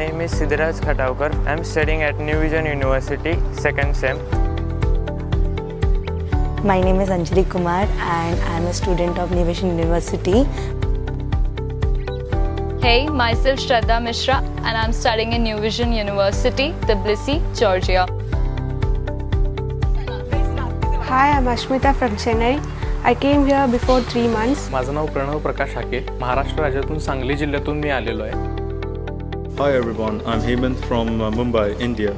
name is Siddharaj Khatavkar. I'm studying at New Vision University, second sem. My name is Anjali Kumar and I'm a student of New Vision University. Hey, myself Shraddha Mishra and I'm studying in New Vision University, Tbilisi, Georgia. Hi, I'm Ashmita from Chennai. I came here before three months. माझं नाव प्रणव प्रकाश हाके महाराष्ट्र राज्यातून सांगली जिल्ह्यातून मी आलेलो आहे Hi everyone, I'm Hemant from uh, Mumbai, India.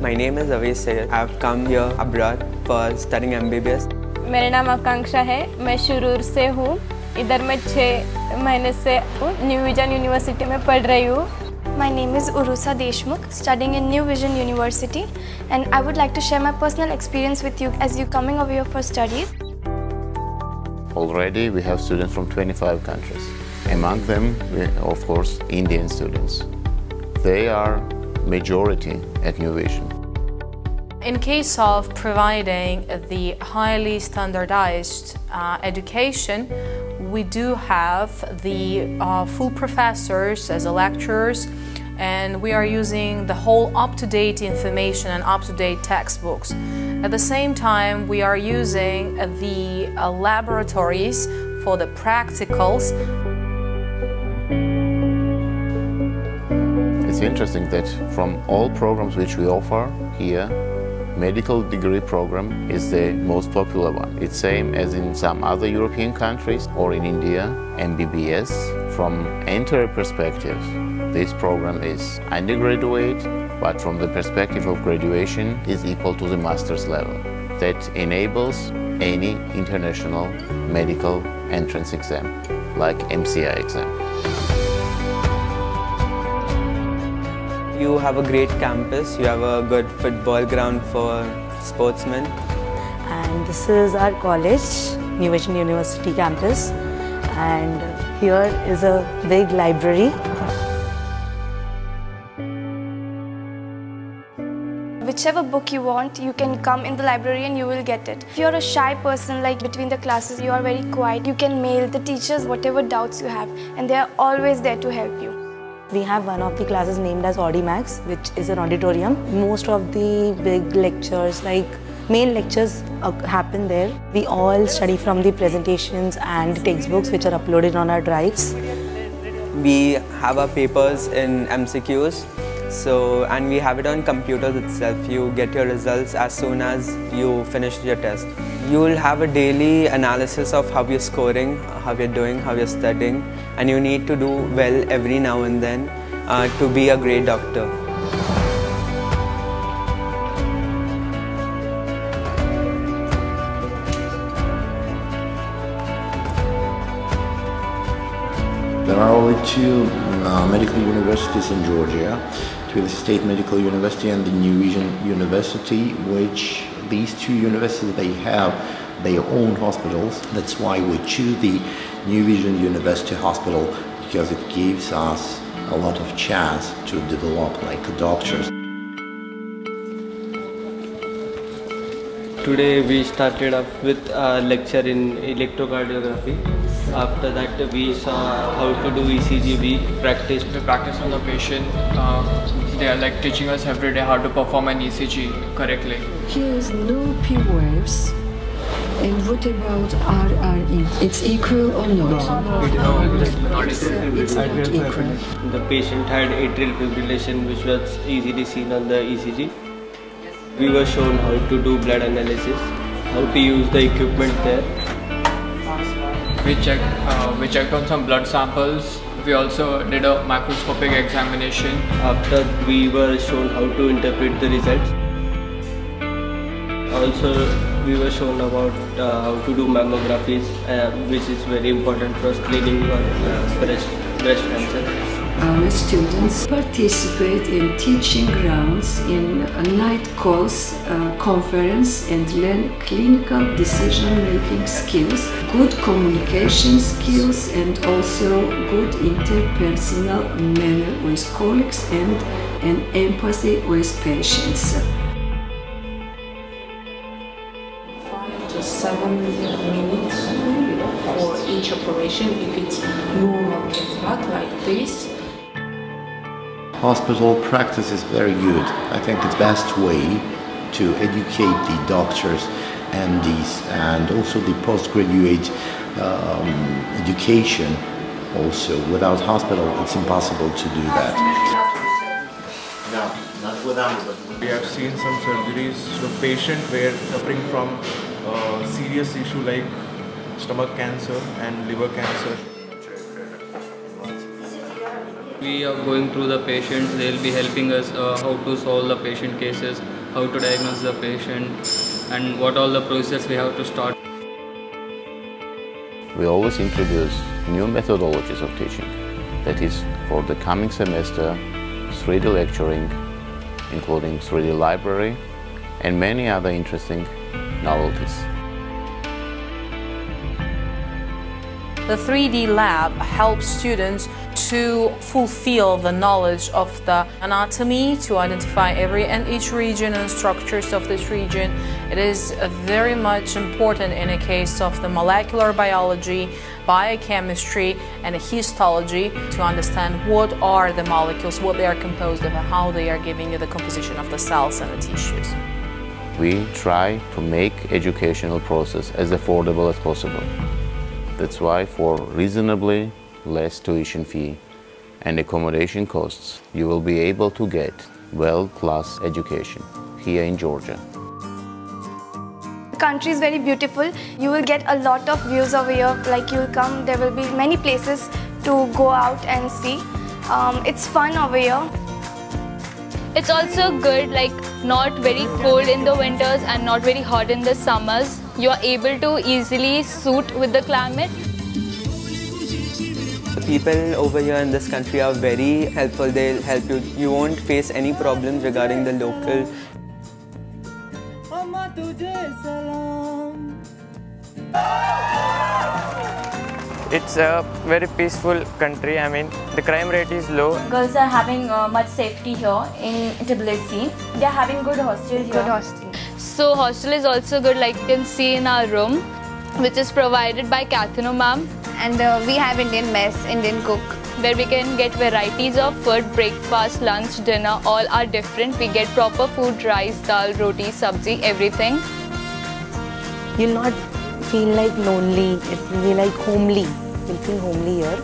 My name is Avis Sayed. I've come here abroad for studying MBBS. मेरा नाम आकांक्षा है मैं शुरूर से हूँ इधर मैं छः महीने से न्यू विजन यूनिवर्सिटी में पढ़ रही हूँ My name is Urusa Deshmukh, studying in New Vision University, and I would like to share my personal experience with you as you coming over here for studies. Already we have students from 25 countries. Among them, we, of course, Indian students. They are majority at New Vision. In case of providing the highly standardized uh, education, we do have the uh, full professors as lecturers and we are using the whole up-to-date information and up-to-date textbooks. At the same time, we are using the uh, laboratories for the practicals. Interesting that from all programs which we offer here, medical degree program is the most popular one. It's same as in some other European countries or in India, MBBS. From entry perspective, this program is undergraduate, but from the perspective of graduation is equal to the master's level. That enables any international medical entrance exam, like MCI exam. You have a great campus, you have a good football ground for sportsmen. And this is our college, New Vision University campus. And here is a big library. Whichever book you want, you can come in the library and you will get it. If you're a shy person, like between the classes, you are very quiet, you can mail the teachers whatever doubts you have, and they are always there to help you. We have one of the classes named as Audimax, which is an auditorium. Most of the big lectures, like main lectures, uh, happen there. We all study from the presentations and textbooks which are uploaded on our drives. We have our papers in MCQs, so and we have it on computers itself. You get your results as soon as you finish your test. You will have a daily analysis of how you're scoring, how you're doing, how you're studying, and you need to do well every now and then uh, to be a great doctor. There are only two uh, medical universities in Georgia, Tbilisi State Medical University and the New Vision University, which these two universities, they have their own hospitals. That's why we choose the New Vision University Hospital because it gives us a lot of chance to develop like doctors. Today we started off with a lecture in electrocardiography. After that we saw how to do ECG, we practiced. We practice on the patient. Uh, they are like teaching us every day how to perform an ECG correctly. Here is no P waves. And what about RRE? It's equal or not? No, it's not It's, uh, it's not equal. The patient had atrial fibrillation which was easily seen on the ECG. We were shown how to do blood analysis, how to use the equipment there. We checked, uh, we checked on some blood samples. We also did a microscopic examination. After we were shown how to interpret the results. Also, we were shown about uh, how to do mammographies, uh, which is very important for screening for uh, breast, breast cancer. Our students participate in teaching grounds in night calls, uh, conference and learn clinical decision-making skills, good communication skills and also good interpersonal manner with colleagues and an empathy with patients. Five to seven minutes for each operation if it's normal cath like this. Hospital practice is very good. I think it's best way to educate the doctors and these and also the postgraduate um, education also. Without hospital it's impossible to do that. No not without we have seen some surgeries the patient were suffering from a serious issue like stomach cancer and liver cancer we are going through the patients they'll be helping us uh, how to solve the patient cases how to diagnose the patient and what all the process we have to start we always introduce new methodologies of teaching. That is, for the coming semester, 3D lecturing, including 3D library, and many other interesting novelties. The 3D lab helps students to fulfill the knowledge of the anatomy, to identify every and each region and structures of this region. It is very much important in a case of the molecular biology, biochemistry and histology to understand what are the molecules, what they are composed of and how they are giving you the composition of the cells and the tissues. We try to make educational process as affordable as possible. That's why for reasonably less tuition fee and accommodation costs, you will be able to get world-class education here in Georgia. The country is very beautiful. You will get a lot of views over here. Like you'll come, there will be many places to go out and see. Um, it's fun over here. It's also good, like not very cold in the winters and not very hot in the summers. You are able to easily suit with the climate. The people over here in this country are very helpful. They'll help you. You won't face any problems regarding the local It's a very peaceful country. I mean, the crime rate is low. Girls are having uh, much safety here in Tbilisi. They are having good hostels here. Good hostel. So hostel is also good like you can see in our room which is provided by Kathino ma'am. And uh, we have Indian mess, Indian cook. Where we can get varieties of food, breakfast, lunch, dinner, all are different. We get proper food, rice, dal, roti, sabzi, everything. You'll not feel like lonely, it will be like homely. You'll feel homely here.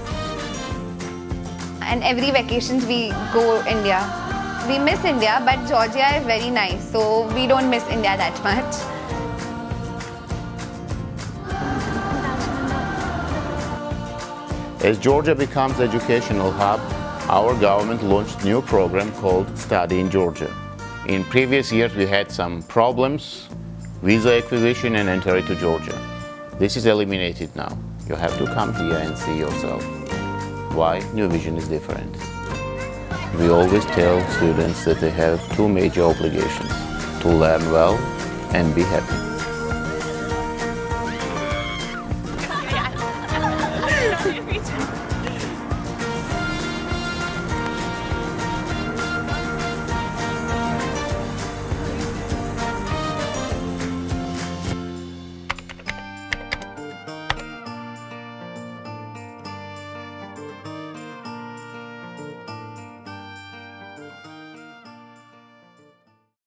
And every vacations we go India. We miss India, but Georgia is very nice, so we don't miss India that much. As Georgia becomes educational hub, our government launched new program called Study in Georgia. In previous years we had some problems, visa acquisition and entry to Georgia. This is eliminated now. You have to come here and see yourself why New Vision is different. We always tell students that they have two major obligations, to learn well and be happy.